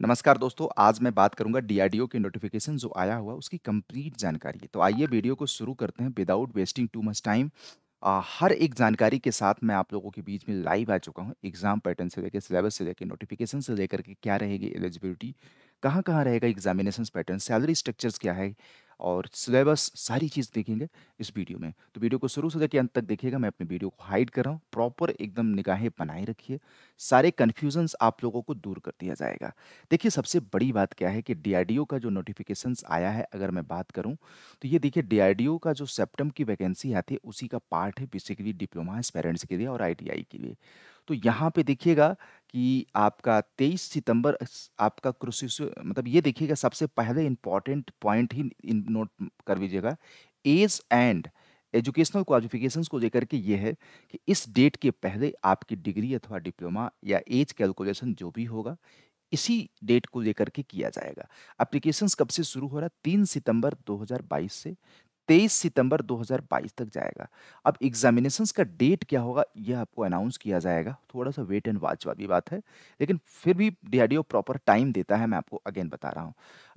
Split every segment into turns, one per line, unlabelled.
नमस्कार दोस्तों, आज मैं बात करूँगा डीआरडीओ के नोटिफ़िकेशन जो आया हुआ उसकी कंप्लीट जानकारी। तो आइए वीडियो को शुरू करते हैं without wasting too much time. हर एक जानकारी के साथ मैं आप लोगों के बीच में लाइव आ चुका हूँ। एग्ज़ाम पैटर्न से लेकर सिलेबस से लेकर नोटिफ़िकेशन से लेकर के क्या रहेगी एलिजिबिलिटी, कहाँ-कहाँ रहेगा एग्जामिनेशन पैटर्न, सैलरी स्ट्रक्चर्स क्या है और सिलेबस सारी चीज़ देखेंगे इस वीडियो में। तो वीडियो को शुरू से लेके अंत तक देखिएगा। मैं अपने वीडियो को हाइड कर रहा हूँ। प्रॉपर एकदम निगाहें बनाए रखिए। सारे कन्फ्यूज़न्स आप लोगों को दूर कर दिया जाएगा। देखिए सबसे बड़ी बात क्या है कि डीआरडीओ का जो नोटिफ़िकेशंस आया है अगर मैं बात करूँ, तो ये देखिए डीआरडीओ का जो सेप्टम की वैकेंसी आती है उसी का पार्ट है बेसिकली डिप्लोमा एस्पायरेंट्स के लिए और आईटीआई के लिए। तो यहाँ पे देखिएगा कि आपका 23 सितंबर आपका क्रूसिस मतलब ये देखिएगा सबसे पहले इम्पोर्टेंट पॉइंट ही नोट कर लीजिएगा। ऐज एंड एजुकेशनल क्वालिफ़िकेशंस को लेकर के ये है कि इस डेट के पहले आपकी डिग्री अथवा डिप्लोमा या एज कैलकुलेशन जो भी होगा, इसी डेट को लेकर के किया जाएगा। एप्लीकेशंस कब से शुरू हो रहा है? तीन सितंबर 2022 से 23 सितंबर 2022 तक जाएगा। अब एग्ज़ामिनेशंस का डेट क्या होगा यह आपको अनाउंस किया जाएगा। थोड़ा-सा वेट एंड वॉच वाली बात है। लेकिन फिर भी डीआरडीओ प्रॉपर टाइम देता है मैं आपको अगेन बता रहा हूँ।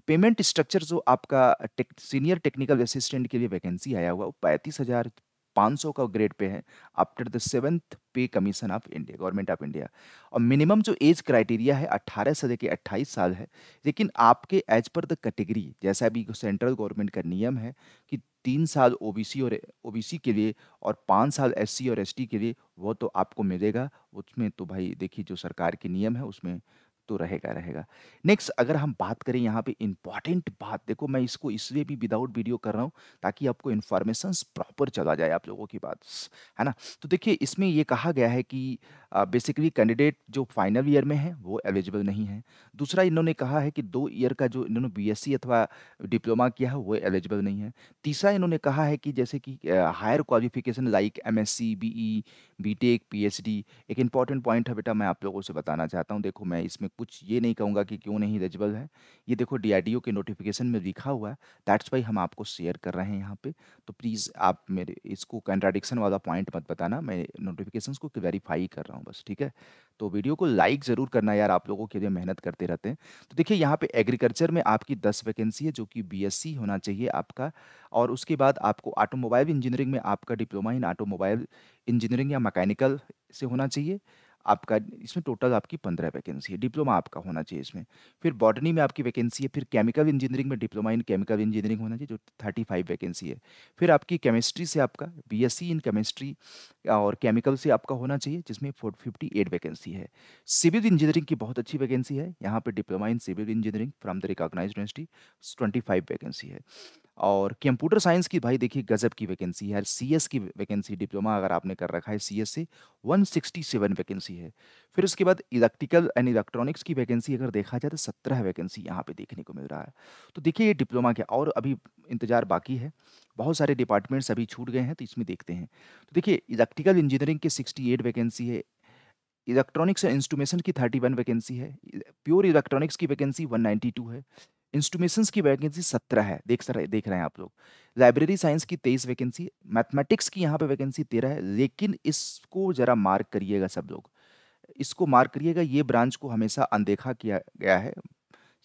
पेमेंट स्ट्रक्चर जो आपका टेक सीनियर टेक्निकल असिस्टेंट के लिए वैकेंसी आया हुआ वो 35,500 का ग्रेड पे है after the 7th pay commission of India government of India और मिनिमम जो एज क्राइटेरिया है 18 से लेके 28 साल है। लेकिन आपके एज़ पर द कैटेगरी जैसा अभी सेंट्रल गवर्नमेंट का नियम है कि 3 साल ओबीसी और ओबीसी के लिए और पाँच साल एससी और एसटी के लिए वो तो आपको मिलेगा। उसमें तो भाई देखिए जो सरकार के नियम है, उसमें तो रहेगा, रहेगा। नेक्स्ट अगर हम बात करें यहाँ पे इंपॉर्टेंट बात देखो मैं इसको इसलिए भी विदाउट वीडियो कर रहा हूँ ताकि आपको इन्फॉर्मेशंस प्रॉपर चला जाए आप लोगों की बात, है ना? तो देखिए इसमें ये कहा गया है कि बेसिकली कैंडिडेट जो फाइनल ईयर में है वो एलिजिबल नहीं है। दूसरा इन्होंने कहा है कि दो ईयर का जो इन्होंने बीएससी अथवा डिप्लोमा किया है वो एलिजिबल नहीं है। तीसरा इन्होंने कहा है कि जैसे कि higher qualification like MSc, BE, BTech, PhD एक इंपॉर्टेंट पॉइंट है बेटा मैं आप लोगों से बताना चाहता हूँ। देखो मैं इसमें कुछ ये नहीं कहूँगा कि क्यों नहीं एलिजिबल है। ये देखो डीआरडीओ के नोटिफ़िकेशन में लिखा हुआ है दैट्स व्हाई हम आपको शेयर कर रहे हैं यहाँ पे। तो प्लीज़ आप मेरे इसको कंट्राडिक्शन वाला पॉइंट मत बताना। मैं नोटिफ़िकेशंस को वेरीफ़ाई कर रहा हूँ बस, ठीक है? तो वीडियो को लाइक ज़रूर करना यार आप लोगों के लिए मेहनत करते रहते हैं। तो देखिए यहाँ पे एग्रीकल्चर में आपकी 10 वैकेंसी है जो कि बीएससी होना चाहिए आपका और उसके बाद आपको ऑटोमोबाइल इंजीनियरिंग में आपका डिप्लोमा इन ऑटोमोबाइल इंजीनियरिंग या मैकेनिकल से होना चाहिए। आपका इसमें टोटल आपकी 15 वैकेंसी है, डिप्लोमा आपका होना चाहिए इसमें। फिर बॉटनी में आपकी वैकेंसी है, फिर केमिकल इंजीनियरिंग में डिप्लोमा इन केमिकल इंजीनियरिंग होना चाहिए जो 35 वैकेंसी है। फिर आपकी केमिस्ट्री से आपका बीएससी इन केमिस्ट्री और केमिकल से आपका होना चाहिए जिसमें फोर 58 वैकेंसी है। सिविल इंजीनियरिंग की बहुत अच्छी वैकेंसी है, यहाँ पर diploma in civil engineering from the recognised university 25 vacancy है। और कंप्यूटर साइंस की भाई देखिए गज़ब की वैकेंसी है। सीएस की वैकेंसी डिप्लोमा अगर आपने कर रखा है, सीएस से 167 वैकेंसी है। फिर उसके बाद इलेक्ट्रिकल एंड इलेक्ट्रॉनिक्स की वैकेंसी अगर देखा जाए तो 17 वैकेंसी यहाँ पे देखने को मिल रहा है। तो देखिए ये डिप्लोमा के और अभी इंतज़ार बाकी है। बहुत सारे डिपार्टमेंट्स अभी छूट गए हैं तो इसमें देखते हैं। तो देखिए इलेक्ट्रिकल इंजीनियरिंग की 68 वैकेंसी है। इलेक्ट्रॉनिक्स एंड इंस्ट्रूमेशन की 31 वैकेंसी है। प्योर इलेक्ट्रॉनिक्स की वैकेंसी 192 है। इंस्ट्रूमेशंस की वैकेंसी 17 है, देख सर देख रहे हैं आप लोग। लाइब्रेरी साइंस की 23 वैकेंसी मैथमेटिक्स की यहाँ पे वैकेंसी 13 है, लेकिन इसको ज़रा मार्क करिएगा सब लोग। इसको मार्क करिएगा ये ब्रांच को हमेशा अनदेखा किया गया है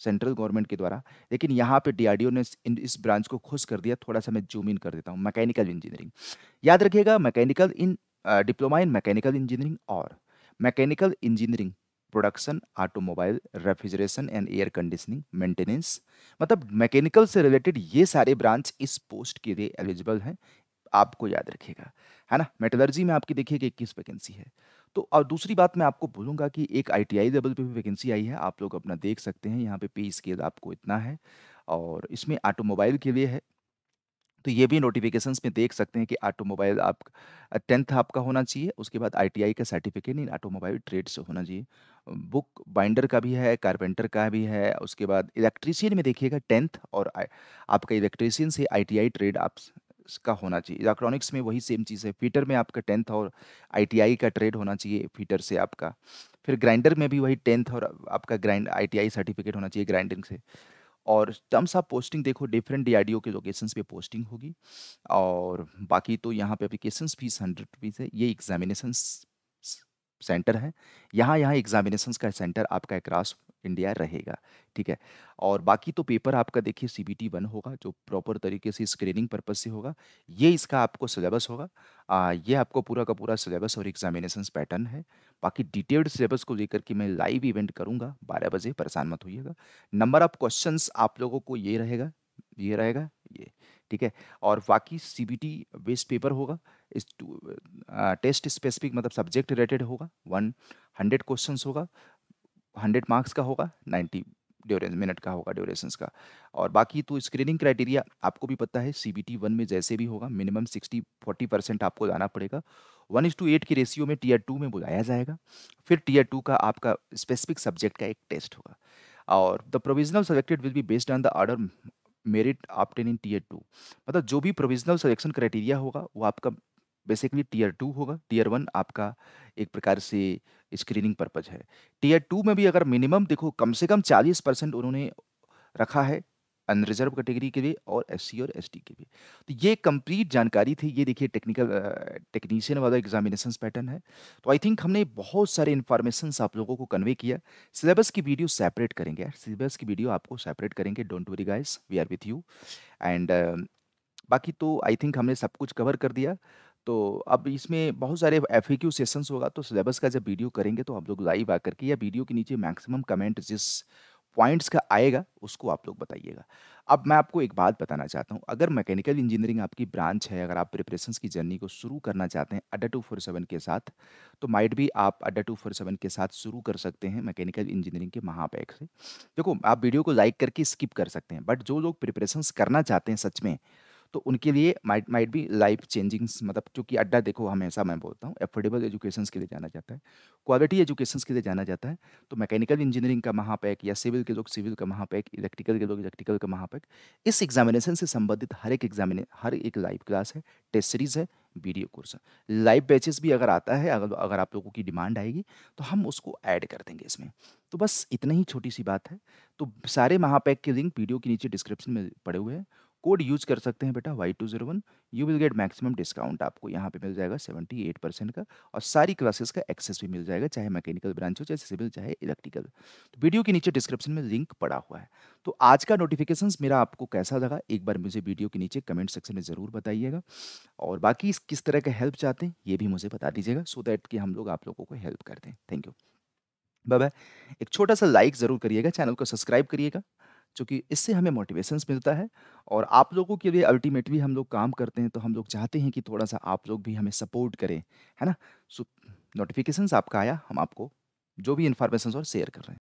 सेंट्रल गवर्नमेंट के द्वारा, लेकिन यहाँ पे डीआरडीओ ने इस ब्रांच को खुश कर दिया। थोड़ा-सा मैं ज़ूम इन कर देता हूँ, मैकेनिकल इंजीनियरिंग। याद रखिएगा mechanical in diploma in mechanical engineering और mechanical engineering production, automobile, refrigeration and air conditioning, maintenance मतलब मैकेनिकल से रिलेटेड ये सारे ब्रांच इस पोस्ट के लिए एलिजिबल हैं, आपको याद रखिएगा, है ना? मेटलर्जी में आपकी देखिए कि 21 वैकेंसी है। तो और दूसरी बात मैं आपको बोलूँगा कि एक आई आईटीआई लेवल पे भी वैकेंसी आई है, आप लोग अपना देख सकते हैं, यहाँ पे पे स्केल आपको इतना है और इसमें ऑटोमोबाइल के लिए है। तो ये भी नोटिफ़िकेशंस में देख सकते हैं कि ऑटोमोबाइल आप टेंथ आपका होना चाहिए, उसके बाद आईटीआई का सर्टिफिकेट इन ऑटोमोबाइल ट्रेड से होना चाहिए। बुक बाइंडर का भी है, कारपेंटर का भी है, उसके बाद इलेक्ट्रीशियन में देखिएगा 10th और आपका इलेक्ट्रीशियन से आईटीआई ट्रेड आप का होना चाहिए। इलेक्ट्रॉनिक्स में वही सेम चीज़ है, फीटर में आपका 10th और आईटीआई का ट्रेड होना चाहिए फीटर से आपका। फिर ग्राइंडर में भी वही 10th और आपका ग्राइंड आईटीआई सर्टिफिकेट होना चाहिए ग्राइंडिंग से। और टर्म्स ऑफ़ पोस्टिंग देखो डिफरेंट डीआरडीओ के लोकेशन पे पोस्टिंग होगी और बाकी तो यहाँ पे एप्लीकेशंस फ़ीस 100 रुपीज़ है। ये एग्जामिनेशन सेंटर है। यहाँ यहाँ एग्जामिनेशन का सेंटर आपका अक्रॉस इंडिया रहेगा, ठीक है? और बाकी तो पेपर आपका देखिए सी बी टी वन होगा जो प्रॉपर तरीके से स्क्रीनिंग पर्पज़ से होगा। ये इसका आपको सिलेबस होगा। अ, ये आपको पूरा का पूरा सिलेबस और एग्जामिनेशन पैटर्न है। बाकी डिटेल्ड सिलेबस को लेकर के मैं लाइव इवेंट करूँगा 12 बजे, परेशान मत होइएगा। नंबर ऑफ़ क्वेश्चन आप लोगों को ये रहेगा, ये रहेगा, ये, ठीक है? और बाकी C B T based paper होगा। इस टेस्ट स्पेसिफिक मतलब सब्जेक्ट रिलेटेड होगा। वन हंड्रेड क्वेश्चन होगा। 100 मार्क्स का होगा, 90 ड्यूरे मिनट का होगा ड्यूरेशंस का। और बाकी तो स्क्रीनिंग क्राइटेरिया आपको भी पता है सी बी टी वन में जैसे भी होगा मिनिमम 60-40% आपको जाना पड़ेगा। 1:8 की रेशियो में टियर 2 में बुलाया जाएगा। फिर टियर 2 का आपका स्पेसिफिक सब्जेक्ट का एक टेस्ट होगा। और the provisional selected will be based on the order merit obtain in tier two मतलब जो भी प्रोविज़नल सिलेक्शन क्राइटेरिया होगा वो आपका बेसिकली टीयर टू होगा। टीयर वन आपका एक प्रकार से स्क्रीनिंग पर्पज़ है। टियर 2 में भी अगर मिनिमम देखो कम से कम 40% उन्होंने रखा है अनरिज़र्व कैटेगरी के लिए और एससी और एसटी के लिए। तो ये कंप्लीट जानकारी थी। ये देखिए टेक्निकल टेक्नीशियन वाला एग्ज़ामिनेशंस पैटर्न है। तो आई थिंक हमने बहुत सारे इन्फॉर्मेशंस आप लोगों को कन्वे किया। सिलेबस की वीडियो सेपरेट करेंगे सिलेबस की वीडियो आपको सेपरेट करेंगे, don't worry guys, we are with you. And बाकी तो आई थिंक हमने सब कुछ कवर कर दिया। तो अब इसमें बहुत सारे एफ़ एफएक्यू सेशंस होगा तो सिलेबस का जब वीडियो करेंगे तो आप लोग लाइव आकर के या वीडियो के नीचे मैक्सिमम कमेंट जिस पॉइंट्स का आएगा उसको आप लोग बताइएगा। अब मैं आपको एक बात बताना चाहता हूँ, अगर मैकेनिकल इंजीनियरिंग आपकी ब्रांच है, अगर आप प्रिपरेशंस की जर्नी को शुरू करना चाहते हैं अड्डा 247 के साथ, तो माइट भी आप अड्डा 247 के साथ शुरू कर सकते हैं मैकेनिकल इंजीनियरिंग के महापैक से। देखो, आप वीडियो को लाइक करके स्किप कर सकते हैं, बट जो लोग प्रिपरेशंस करना चाहते हैं सच में, तो उनके लिए माइट माइट भी लाइफ चेंजिंग्स मतलब क्योंकि अड्डा देखो हमेशा मैं बोलता हूँ एफोर्डेबल एजुकेशन के लिए जाना जाता है, क्वालिटी एजुकेशन के लिए जाना जाता है। तो मैकेनिकल इंजीनियरिंग का महापैक या सिविल के लोग सिविल का महापैक, इलेक्ट्रिकल के लोग इलेक्ट्रिकल का महापैक, इस एग्ज़ामिनेशन से संबंधित हर एक एग्ज़ामिने हर एक लाइव क्लास है, टेस्ट सीरीज़ है, वीडियो कोर्स है। लाइव बैचेस भी अगर आता है, अगर अगर आप लोगों की डिमांड आएगी, तो हम उसको ऐड कर देंगे इसमें। तो बस इतना ही छोटी-सी बात है। तो सारे महापैक के लिंक वीडियो के नीचे डिस्क्रिप्शन में पड़े हुए हैं। कोड यूज़ कर सकते हैं बेटा Y201 you will get maximum discount आपको यहाँ पे मिल जाएगा 78% का और सारी क्लासेस का एक्सेस भी मिल जाएगा, चाहे मैकेनिकल ब्रांच हो, चाहे सिविल, चाहे इलेक्ट्रिकल। तो वीडियो के नीचे डिस्क्रिप्शन में लिंक पड़ा हुआ है। तो आज का नोटिफ़िकेशंस मेरा आपको कैसा लगा, एक बार मुझे वीडियो के नीचे कमेंट सेक्शन में ज़रूर बताइएगा। और बाकी किस तरह का हेल्प चाहते हैं, ये भी मुझे बता दीजिएगा सो दैट कि हम लोग आप लोगों को हेल्प कर दें। Thank you. Bye bye. एक छोटा-सा लाइक ज़रूर करिएगा, चैनल को सब्सक्राइब करिएगा, चूँकि इससे हमें मोटिवेशंस मिलता है और आप लोगों के लिए अल्टीमेटली हम लोग काम करते हैं, तो हम लोग चाहते हैं कि थोड़ा-सा आप लोग भी हमें सपोर्ट करें, है ना? सो नोटिफिकेशन आपका आया, हम आपको जो भी इन्फॉर्मेशन और शेयर कर रहे हैं।